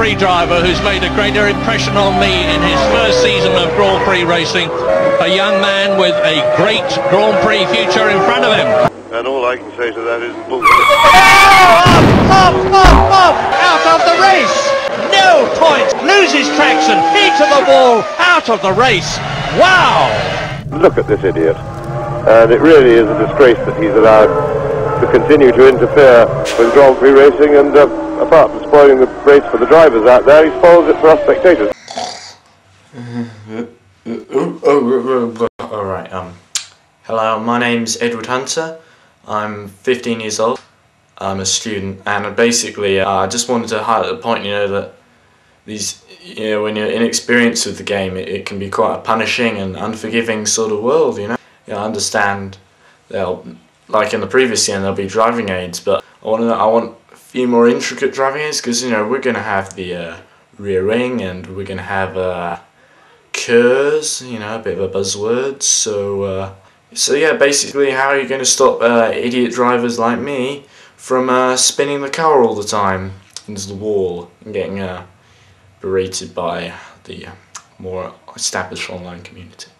Prix driver who's made a greater impression on me in his first season of Grand Prix racing. A young man with a great Grand Prix future in front of him. And all I can say to that is bullshit. Up, up, up, out of the race. No points, loses traction, into the wall. out of the race. Wow! Look at this idiot. And it really is a disgrace that he's allowed to continue to interfere with Grand Prix racing and uh, apart from spoiling the race for the drivers out there, he spoils it for us spectators. Alright, um, hello, my name's Edward Hunter. I'm 15 years old. I'm a student, and basically, uh, I just wanted to highlight the point, you know, that these, you know, when you're inexperienced with the game, it, it can be quite a punishing and unforgiving sort of world, you know. You know, I understand they'll, like in the previous scene, there'll be driving aids, but I want to, I want few more intricate driving aids because you know we're gonna have the uh, rear wing and we're gonna have uh, KERS, you know, a bit of a buzzword. So, uh, so yeah, basically, how are you going to stop uh, idiot drivers like me from uh, spinning the car all the time into the wall and getting uh, berated by the more established online community?